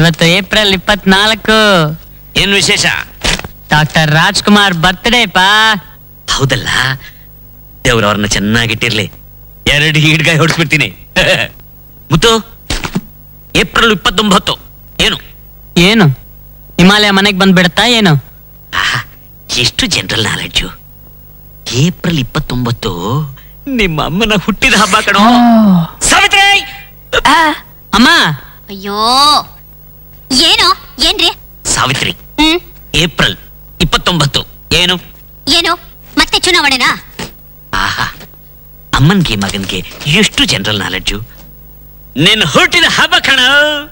ಇವತ್ತು ಏಪ್ರಿಲ್ ಇಪ್ಪತ್ನಾಲ್ಕು. ಏನ್ ವಿಶೇಷ? ಡಾಕ್ಟರ್ ರಾಜ್ಕುಮಾರ್ ಬರ್ತ್ಡೇ ಪಾ. ಹೌದಲ್ಲ. ದೇವ್ರ ಅವ್ರನ್ನ ಚೆನ್ನಾಗಿಟ್ಟಿರ್ಲಿ. ಎರಡು ಹೀಡ್ಗಾಯಿ ಹೊಡಿಸ್ಬಿಡ್ತೀನಿ. ಮುತ್ತು ಏಪ್ರಿಲ್ ಇಪ್ಪತ್ತೊಂಬತ್ತು. ಏನು? ಏನು? ಹಿಮಾಲಯ ಮನೆಗೆ ಬಂದ್ಬಿಡತ್ತಾ ಏನು? ಆಹಾ, ಎಷ್ಟು ಜನರಲ್ ನಾಲೆಡ್ಜು. ಏಪ್ರಿಲ್ ಇಪ್ಪತ್ತೊಂಬತ್ತು ನಿಮ್ಮ ಅಮ್ಮನ ಹುಟ್ಟಿದ ಹಬ್ಬ ಕಣೋ. ಸಾವಿತ್ರಿ! ಅಮ್ಮ. ಅಯ್ಯೋ. ಏನು? ಏನ್ರಿ? ಸಾವಿತ್ರಿ. ಹ್ಮ್. ಏಪ್ರಿಲ್ ಇಪ್ಪತ್ತೊಂಬತ್ತು. ಏನು? ಏನು? ಮತ್ತೆ ಚುನಾವಣೆನಾ? ಆಹಾ. ಅಮ್ಮನ್ಗೆ ಮಗನ್ಗೆ ಎಷ್ಟು ಜನರಲ್ ನಾಲೆಡ್ಜು? ನಿನ್ ಹುಟ್ಟಿದ ಹಬ್ಬ ಕಣ.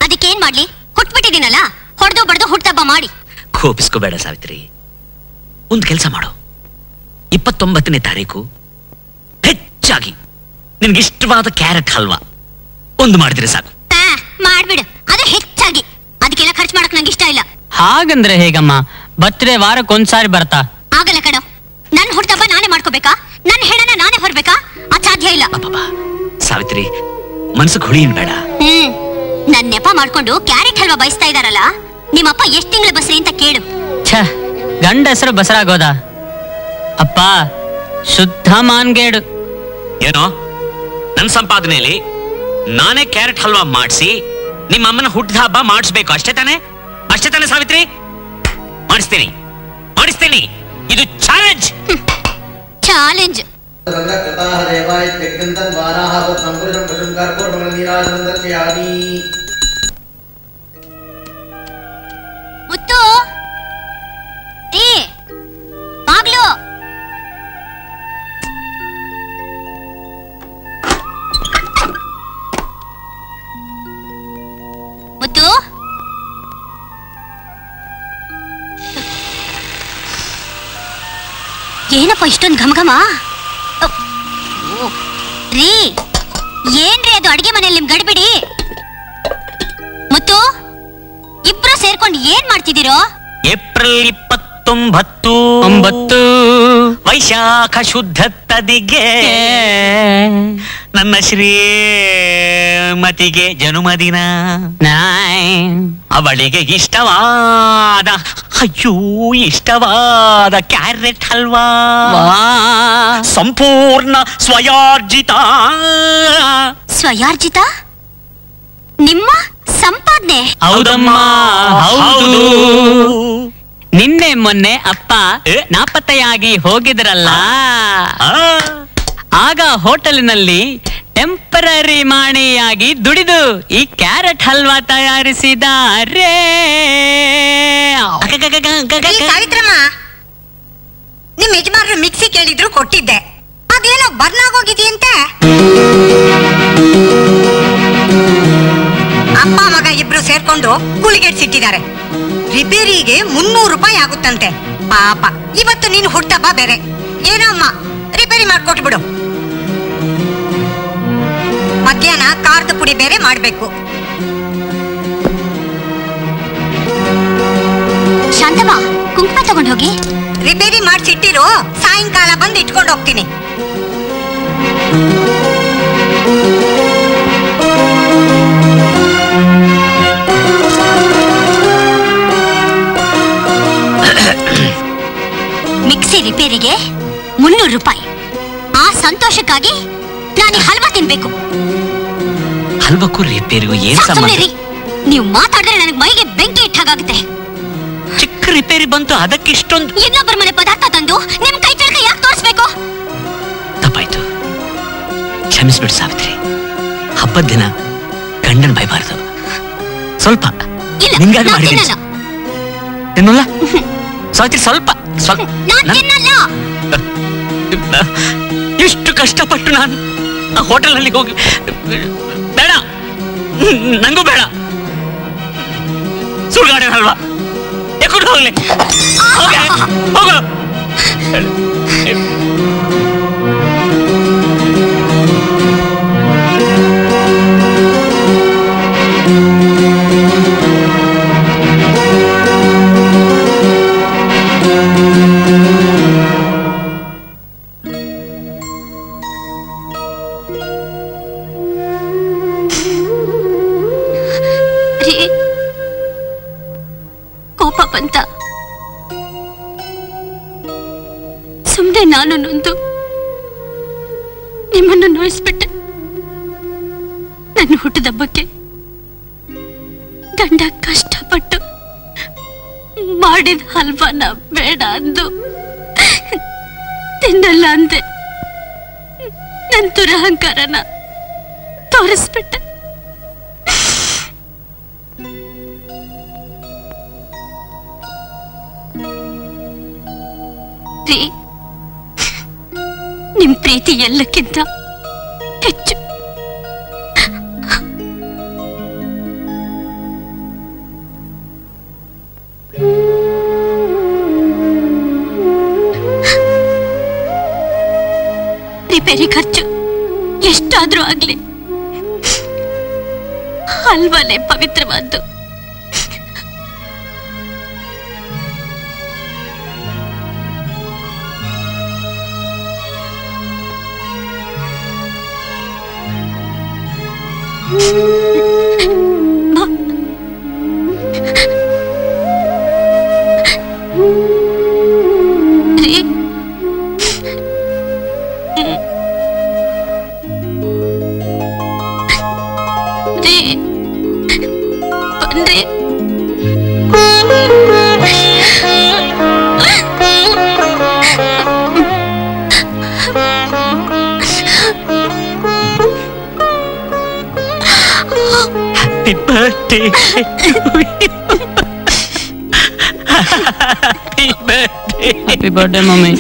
ಅದಕ್ಕೇನ್ ಮಾಡ್ಲಿ? ಹುಟ್ಬಿಟ್ಟಿದ್ದೀನಲ್ಲ? ಹೊಡೆದು ಬಡ್ದು ಹುಟ್ಟಬ್ಬ ಮಾಡಿ. ಕೋಪಿಸ್ಕೋಬೇಡ ಸಾವಿತ್ರಿ. ಒಂದು ಕೆಲಸ ಮಾಡು. ಇಪ್ಪತ್ತೊಂಬತ್ತನೇ ತಾರೀಕು ಹೆಚ್ಚಾಗಿ ನಿನ್ಗಿಷ್ಟವಾದ ಕ್ಯಾರೆಟ್ ಹಲ್ವಾ. ಒಂದು ಮಾಡಿದ್ರೆ ಸಾಕು. ಆ, ಮಾಡ್ಬಿಡು. ಅದು ಖರ್ಚು ಮಾಡಕ್ ನಂಗೆ ಇಷ್ಟ ಇಲ್ಲ. ಹಾಗಂದ್ರೆ ಹೇಗಮ್ಮ? ಬರ್ತ್ಡೇ ವಾರಕ್ಕೆ ಒಂದ್ಸಾರಿ ಬರ್ತಾ? ಆಗಲ್ಲ ಕಡ ನನ್ ಹುಡ್ತಪ್ಪ ನಾನೇ ಮಾಡ್ಕೋಬೇಕಾ? ನನ್ ಹೆಣನ ನಾನೇ ಹೊರಬೇಕಾ? ಅದ್ ಸಾಧ್ಯ ಇಲ್ಲ. ಅಬ್ಬಬ್ಬಾ. ಸಾವಿತ್ರಿ ಮನ್ಸಕ್ ಹುಳಿ ಬೇಡ. ಹ್ಮ್. ನನ್ ನೆಪ ಮಾಡ್ಕೊಂಡು ಕ್ಯಾರೆಟ್ ಹಲ್ವಾ ಬಯಸ್ತಾ ಇದಾರಲ್ಲ ನಿಮ್ಮಪ್ಪ ಎಷ್ಟ್ ತಿಂಗಳ ಬಸ್ರಿ ಅಂತ ಕೇಳು. ಛ ಗಂಡ ಹೆಸರು ಬಸರಾಗೋದ? ಅಪ್ಪ ಶುದ್ಧ ಮಾನ್ಗೇಡು. ಏನೋ? ನನ್ನ ಸಂಪಾದನೆಯಲ್ಲಿ ನಾನೇ ಕ್ಯಾರೆಟ್ ಹಲ್ವಾ ಮಾಡಿಸಿ ನಿಮ್ಮ ಅಮ್ಮನ ಹುಟ್ಟಿದ ಹಬ್ಬ ಮಾಡಿಸ್ಬೇಕು. ಅಷ್ಟೇ ತಾನೇ? ಅಷ್ಟೇ ತಾನೆ ಸಾವಿತ್ರಿ? ಮಾಡಿಸ್ತೀನಿ. ಮಾಡಿಸ್ತೀನಿ. ಇದು ಚಾಲೆಂಜ್ ಚಾಲೆಂಜ್ ಮುತ್ತು. ಬಾಗ್ಲು. ಮುತ್ತು ಏನಪ್ಪ ಇಷ್ಟೊಂದು ಘಮಘಮ? ರೀ ಏನ್ರಿ ಅದು ಅಡಿಗೆ ಮನೆಯಲ್ಲಿ ನಿಮ್ ಗಡಿಬಿಡಿ? ಮುತ್ತು ಇಬ್ರು ಸೇರ್ಕೊಂಡು ಏನ್ ಮಾಡ್ತಿದ್ದೀರೋ? ಏಪ್ರಿಲ್ ಇಪ್ಪತ್ತೊಂಬತ್ತು. ಒಂಬತ್ತು. ವೈಶಾಖ ಶುದ್ಧ ತದಿಗೆ ನನ್ನ ಶ್ರೀಮತಿಗೆ ಜನುಮದಿನ. ಅವಳಿಗೆ ಇಷ್ಟವಾದ ಅಯ್ಯೋ ಇಷ್ಟವಾದ ಕ್ಯಾರೆಟ್ ಹಲ್ವಾ. ಸಂಪೂರ್ಣ ಸ್ವಯಾರ್ಜಿತ. ಸ್ವಯಾರ್ಜಿತ? ನಿಮ್ಮ ಸಂಪಾದನೆ? ಹೌದಮ್ಮ ಹೌದು. ನಿನ್ನೆ ಮೊನ್ನೆ ಅಪ್ಪ? ನಾಪತ್ತೆಯಾಗಿ ಹೋಗಿದ್ರಲ್ಲ? ಆ, ಆಗ ಹೋಟೆಲ್ನಲ್ಲಿ ಟೆಂಪರರಿ ಮಾಣಿಯಾಗಿ ದುಡಿದು ಈ ಕ್ಯಾರೆಟ್ ಹಲ್ವಾ ಸಾವಿತ್ರಮ್ಮ ನಿಮ್ ಯಜಮಾನ್ರು ಮಿಕ್ಸಿ ಕೇಳಿದ್ರು ಕೊಟ್ಟಿದ್ದೆ. ಅದೇನೋ ಬರ್ನ್ ಆಗೋಗಿದೆಯಂತೆ ಅಪ್ಪ ಮಗ ಇಬ್ರು ಸೇರ್ಕೊಂಡು ಕೂಲಿಗೆಡ್ಸಿಟ್ಟಿದ್ದಾರೆ ರಿಪೇರಿಗೆ ಮುನ್ನೂರು ರೂಪಾಯಿ ಆಗುತ್ತಂತೆ. ಪಾಪ. ಇವತ್ತು ನೀನು ಹುಟ್ಟಬ್ಬ ಬೇರೆ. ಏನೋ ಅಮ್ಮ ರಿಪೇರಿ ಮಾಡ್ಕೊಟ್ಬಿಡು ಮಧ್ಯಾಹ್ನ ಕಾರ್ದ ಪುಡಿ ಬೇರೆ ಮಾಡಬೇಕು. ಶಾಂತಮ್ಮ ಕುಂಕುಮ ತಗೊಂಡು ಹೋಗಿ. ರಿಪೇರಿ ಮಾಡಿಸಿಟ್ಟಿರು ಸಾಯಂಕಾಲ ಬಂದು ಇಟ್ಕೊಂಡು ಹೋಗ್ತೀನಿ. ಮಿಕ್ಸಿ ರಿಪೇರಿಗೆ ಮುನ್ನೂರು ರೂಪಾಯಿ. ಆ ಸಂತೋಷಕ್ಕಾಗಿ ನಾನು ಹಲ್ವಾ ತಿನ್ಬೇಕು. ಹಲ್ವಕ್ಕೂ ರಿಪೇರಿಗೂ ಏನ್ ಸಂಬಂಧ. ನೀವು ಮಾತಾಡಿದ್ರೆ ನನಗೆ ಮೈಗೆ ಬೆಂಕಿ ಇಟ್ಟಾಗುತ್ತೆ ಚಿಕ್ಕ ರಿಪೇರಿ ಬಂತು ಅದಕ್ಕೆ ಇಷ್ಟೊಂದು ಇನ್ನೊಬ್ಬರ ಮನೆ ಪದಾರ್ಥ ತಂದು ನಿಮ್ ಕೈ ಚಳಕ ಯಾಕೆ ತೋರಿಸ್ಬೇಕು? ತಪ್ಪಾಯ್ತು. ಕ್ಷಮಿಸ್ಬಿಡು ಸಾವಿತ್ರಿ. ಹಬ್ಬದ ದಿನ ಗಂಡನ್ ಬೈಬಾರ್ದು. ಸ್ವಲ್ಪ ಇಲ್ಲ ನಿಂಗಾಗಿ ನಾನ್ ಮಾಡಿದ್ದೀನಿ ತಿನ್ನಲ್ಲ. ತಿನ್ನಲ್ಲ? ಸಾವಿತ್ರಿ ಸ್ವಲ್ಪ ಸ್ವಲ್ಪ. ಎಷ್ಟು ಕಷ್ಟಪಟ್ಟು ನಾನು ಆ ಹೋಟೆಲ್ನಲ್ಲಿ ಹೋಗಿ ಬೇಡ. ನಂಗೂ ಬೇಡ. ಸುಳ್ಗಾಡೆ ಅಲ್ವಾ? ಎಕ್ಕೊಂಡು ಹೋಗ್ಲಿ. ಹೋಗೆ. ನನ್ನ ಹುಟ್ಟದಬ್ಬಕ್ಕೆ ಗಂಡ ಕಷ್ಟಪಟ್ಟು ಮಾಡಿದ ಹಲ್ವಾನ ಬೇಡ ಅಂದು ತಿನ್ನಲ್ಲ ಅಂದೆ. ನನ್ನ ದುರಹಂಕಾರನ ತೋರಿಸ್ಬಿಟ್ಟೆ. ನಿಮ್ ಪ್ರೀತಿ ಎಲ್ಲಕ್ಕಿಂತ ರಿಪೇರಿ ಖರ್ಚು ಎಷ್ಟಾದ್ರೂ ಆಗ್ಲಿ. ಅಲ್ವನೇ ಪವಿತ್ರವಾದ್ದು. హ్యాపీ బర్త్డే మమ్మీ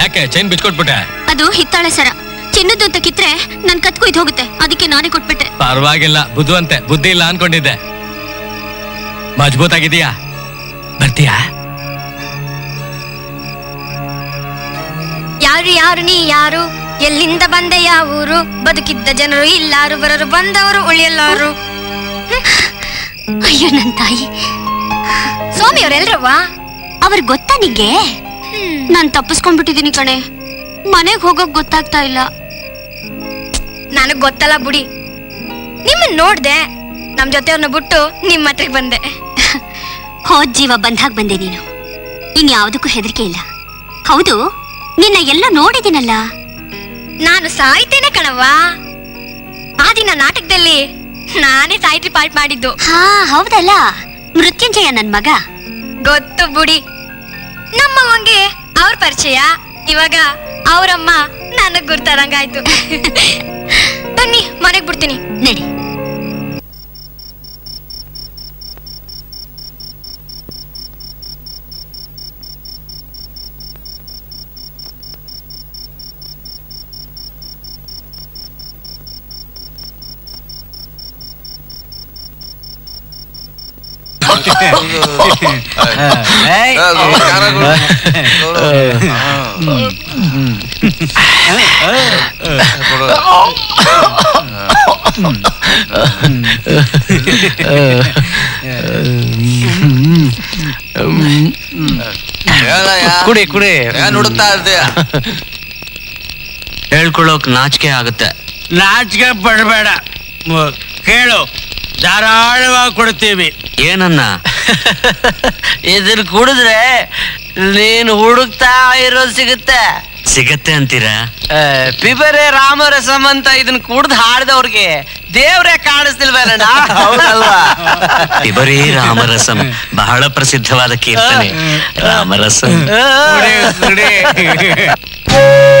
ಯಾಕೆ? ಚೈನ್ ಬಿಚ್ಕೊಟ್ಬಿಟ್ಟೆ? ಅದು ಹಿತ್ತಾಳೆ ಸರ. ಚಿನ್ನದ್ದು ಅಂತ ಕಿತ್ರೆ ನನ್ ಕತ್ಕು ಇದ್ ಹೋಗುತ್ತೆ. ಅದಕ್ಕೆ ನಾನೇ ಕೊಟ್ಬಿಟ್ಟೆ. ಪರವಾಗಿಲ್ಲ. ಬುದ್ಧಿವಂತೆ. ಬುದ್ಧಿ ಇಲ್ಲ ಅನ್ಕೊಂಡಿದ್ದೆ. ಮಜಬೂತ್ ಆಗಿದೀಯಾ ಬರ್ತೀಯಾ? ಯಾರು ಯಾರು ನೀ ಯಾರು? ಎಲ್ಲಿಂದ ಬಂದೆ ಯಾವ ಊರು? ಬದುಕಿದ್ದ ಜನರು ಇಲ್ಲಾರು ಬರರು ಬಂದವರು ಉಳಿಯಲ್ಲಾರು. ಅಯ್ಯೋ ನನ್ ತಾಯಿ. ಸ್ವಾಮಿ ಅವ್ರೆಲ್ರವ್ವ ಅವ್ರಿಗೆ ಗೊತ್ತಾ ನಿಂಗೆ? ನಾನ್ ತಪ್ಪಿಸ್ಕೊಂಡ್ಬಿಟ್ಟಿದೀನಿ ಕಣೆ. ಮನೆಗ್ ಹೋಗೋಕ್ ಗೊತ್ತಾಗ್ತಾ ಇಲ್ಲ. ನನಗ್ ಗೊತ್ತಲ್ಲ ಬುಡಿ. ನಿಮ್ಮನ್ ನೋಡ್ದೆ ನಮ್ ಜೊತೆಯವ್ರನ್ನ ಬಿಟ್ಟು ನಿಮ್ ಹತ್ರಕ್ ಬಂದೆ. ಹೋದ್ ಜೀವ ಬಂದಾಗ ಬಂದೆ ನೀನು. ಇನ್ಯಾವುದಕ್ಕೂ ಹೆದರಿಕೆ ಇಲ್ಲ. ಹೌದು ನಿನ್ನ ಎಲ್ಲ ನೋಡಿದಿನಲ್ಲ? ನಾನು ಸಾಯ್ತೇನೆ ಕಣವ್ವ. ಆ ದಿನ ನಾಟಕದಲ್ಲಿ ನಾನೇ ಸಾಯ್ತ್ರಿ ಪಾಠ ಮಾಡಿದ್ದು. ಹಾ ಹೌದಲ್ಲ. ಮೃತ್ಯುಂಜಯ ನನ್ ಮಗ. ಗೊತ್ತು ಬುಡಿ. ನಮ್ಮವ್ವಂಗೆ ಅವ್ರ ಪರಿಚಯ ಇವಾಗ ಅವರಮ್ಮ ನನಗ್ ಗುರ್ತಾರಂಗಾಯ್ತು ಬನ್ನಿ ಮನೆಗ್ ಬಿಡ್ತೀನಿ. ನಡಿ. É, o ಕುಡಿ ಕುಡಿ. ನುಡುತ್ತಾ ಇರ್ತೀಯ ಹೇಳ್ಕೊಳ್ಳೋಕ್ ನಾಚಿಕೆ ಆಗುತ್ತೆ. ನಾಚಿಕೆ ಪಡಬೇಡ. ಕೇಳು. ಧಾರಾಳವಾಗಿ ಕೊಡ್ತೀವಿ. ಏನನ್ನ? ಇದನ್ನ ಕುಡಿದ್ರೆ ನೀನು ಹುಡುಕ್ತಾ ಇರೋದು ಸಿಗುತ್ತೆ. ಸಿಗತ್ತೆ ಅಂತೀರಾ? ಪಿಬರೇ ರಾಮರಸಂ ಅಂತ ಇದನ್ನ ಕುಡ್ದು ಹಾಡ್ದವ್ರಿಗೆ ದೇವ್ರೆ ಕಾಣಿಸ್ತಿಲ್ವೇನಣ್ಣ ರಾಮರಸಂ ಬಹಳ ಪ್ರಸಿದ್ಧವಾದ ಕೀರ್ತನೆ. ರಾಮರಸಂ ಕುಡಿ, ಕುಡಿ. ರಾಮರಸಂ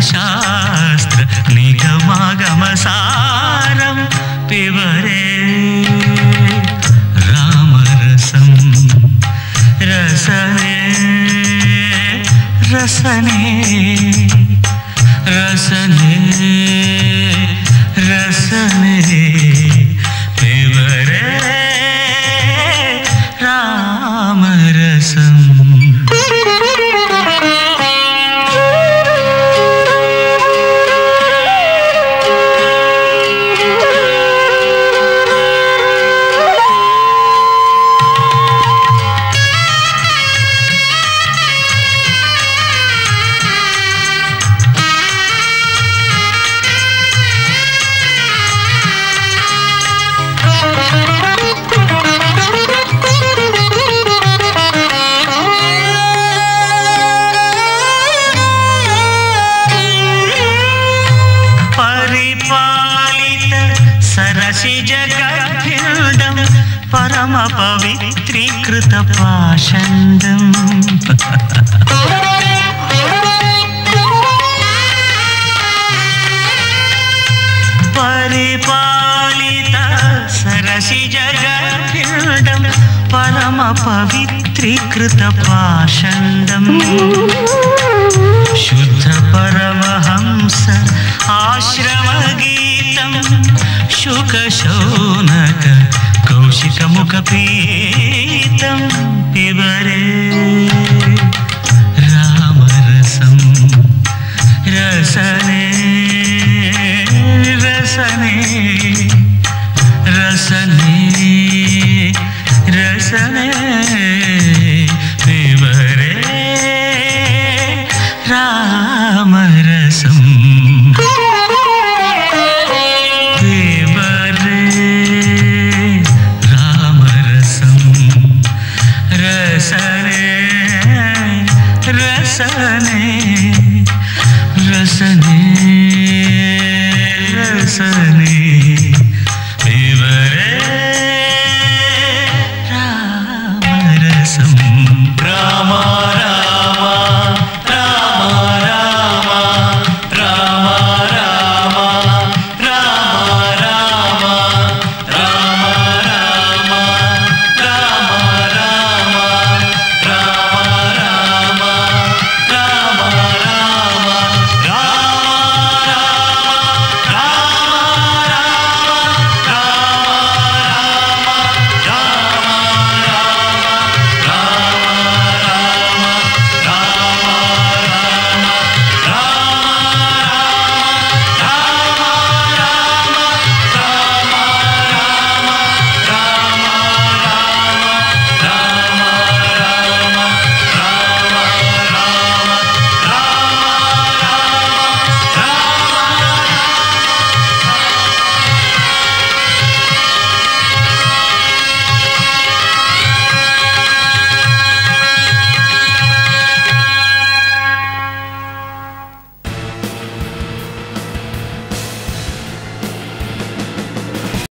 沙。पवित्रीकृतपाषण्डम् परिपालित सरसि जगडं परमपवित्रि कृतपाषण्डं आश्रमगीतं शुकशोन కౌశికముఖపీతం పివరే. రామరసం రసనే రసనే రసనే.